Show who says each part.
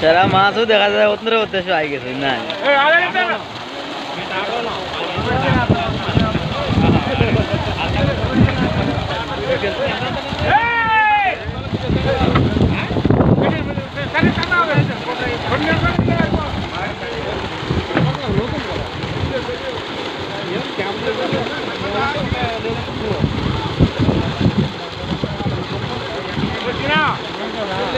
Speaker 1: चला मासू देखा जाए उतने होते शो आएगी सुनना है।